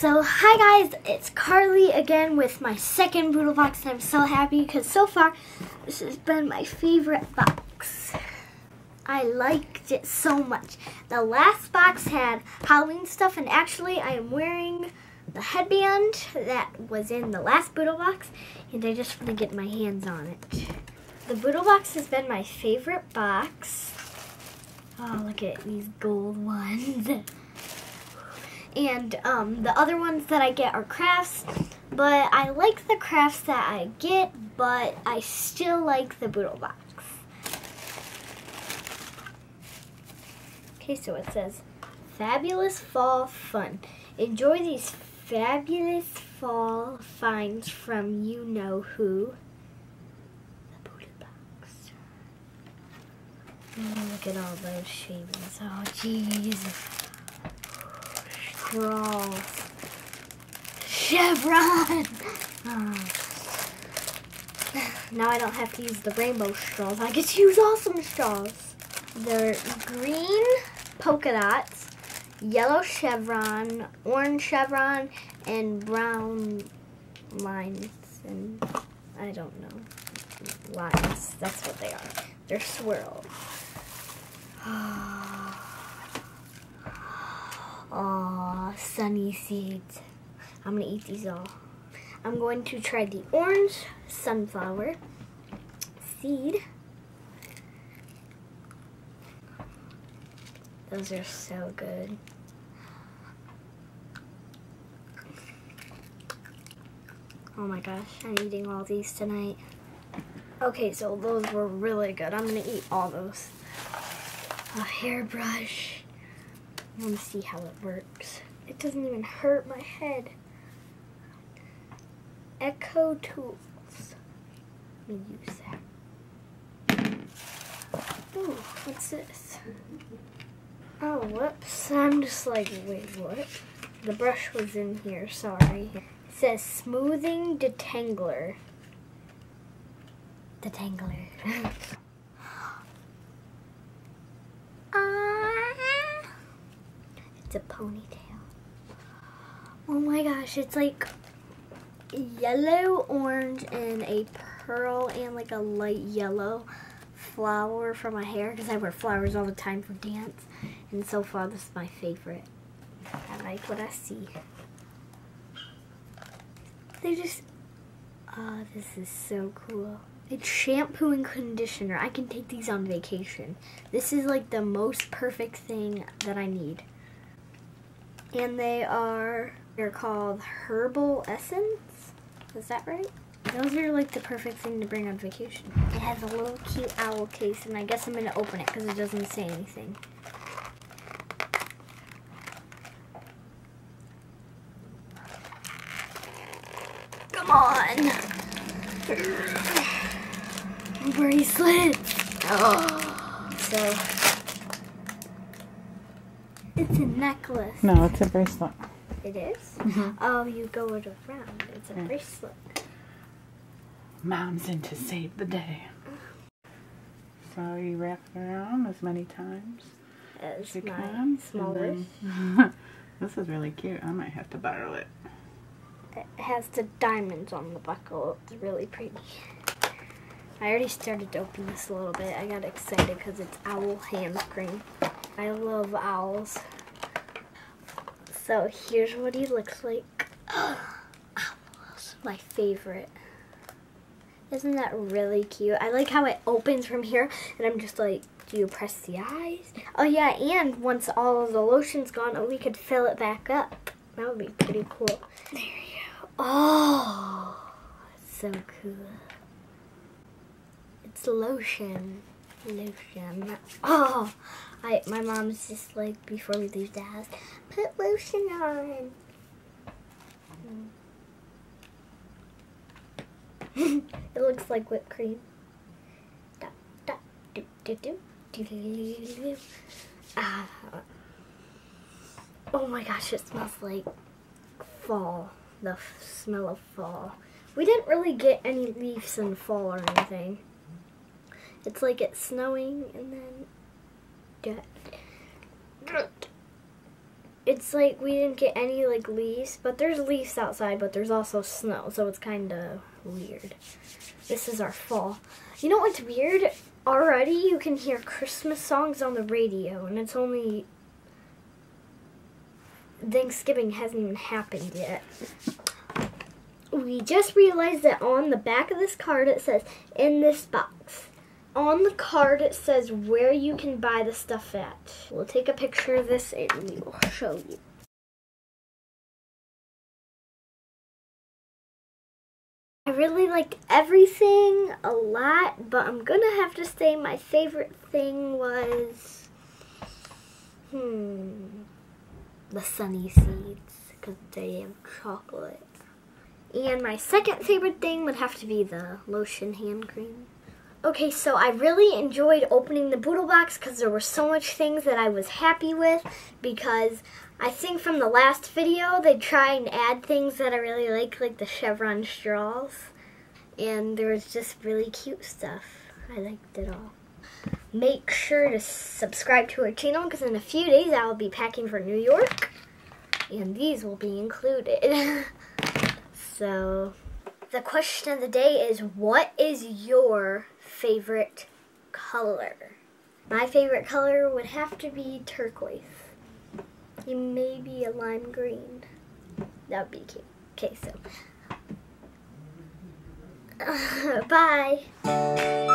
So, hi guys, it's Karli again with my second Boodle box, and I'm so happy because so far this has been my favorite box. I liked it so much. The last box had Halloween stuff, and actually, I am wearing the headband that was in the last Boodle box, and I just want to get my hands on it. The Boodle box has been my favorite box. Oh, look at these gold ones. And um, the other ones that I get are crafts, but I like the crafts that I get, but I still like the Boodle box. Okay, so it says, Fabulous Fall Fun. Enjoy these fabulous fall finds from you know who. The Boodle box. Oh, look at all those shavings. Oh, jeez straws. Chevron! Oh. Now I don't have to use the rainbow straws. I get to use awesome straws. They're green polka dots, yellow chevron, orange chevron, and brown lines. And I don't know. Lines. That's what they are. They're swirls. Aw, ah. Sunny seeds. I'm gonna eat these all. I'm going to try the orange sunflower seed. Those are so good. Oh my gosh, I'm eating all these tonight. Okay, so those were really good. I'm gonna eat all those. A hairbrush. Want to see how it works. It doesn't even hurt my head. Eco Tools. Let me use that. Ooh, what's this? Oh, whoops. I'm just like, wait, what? The brush was in here, sorry. It says Smoothing Detangler. Detangler. Ah. It's a ponytail. Oh my gosh, it's like yellow, orange, and a pearl and like a light yellow flower for my hair because I wear flowers all the time for dance. And so far, this is my favorite. I like what I see. They just, oh, this is so cool. It's shampoo and conditioner. I can take these on vacation. This is like the most perfect thing that I need and they are they're called herbal essence. Is that right? Those are like the perfect thing to bring on vacation. It has a little cute owl case and i guess i'm gonna open it because it doesn't say anything. Come on! Bracelet oh so it's a necklace. No, it's a bracelet. It is? Mm -hmm. Oh, you go it around. It's a yeah. bracelet. Mom's in to save the day. So you wrap it around as many times as you can. Smaller. this is really cute. I might have to borrow it. It has the diamonds on the buckle. It's really pretty. I already started to open this a little bit. I got excited because it's owl hand cream. I love owls. So here's what he looks like. owls, my favorite. Isn't that really cute? I like how it opens from here and I'm just like, do you press the eyes? Oh yeah, and once all of the lotion's gone, we could fill it back up. That would be pretty cool. There you go. Oh, so cool. It's lotion. Lotion. Oh, I my mom's just like before we leave the house, put lotion on. it looks like whipped cream. Da, da, do, do, do, do, do, do, ah. Oh my gosh, it smells like fall. The smell of fall. We didn't really get any leaves in fall or anything. It's like it's snowing and then it it's like we didn't get any like leaves, but there's leaves outside, but there's also snow, so it's kind of weird. This is our fall. You know what's weird? Already you can hear Christmas songs on the radio, and it's only Thanksgiving hasn't even happened yet. We just realized that on the back of this card it says, in this box. On the card it says where you can buy the stuff at. We'll take a picture of this and we will show you. I really like everything a lot, but I'm gonna have to say my favorite thing was, hmm, the sunny seeds because they have chocolate. And my second favorite thing would have to be the lotion hand cream. Okay, so I really enjoyed opening the Boodle box because there were so much things that I was happy with because I think from the last video they try and add things that I really like, like the chevron straws. And there was just really cute stuff. I liked it all. Make sure to subscribe to our channel because in a few days I will be packing for New York. And these will be included. so, the question of the day is what is your favorite color? My favorite color would have to be turquoise. Maybe a lime green. That would be cute. Okay, so. Bye.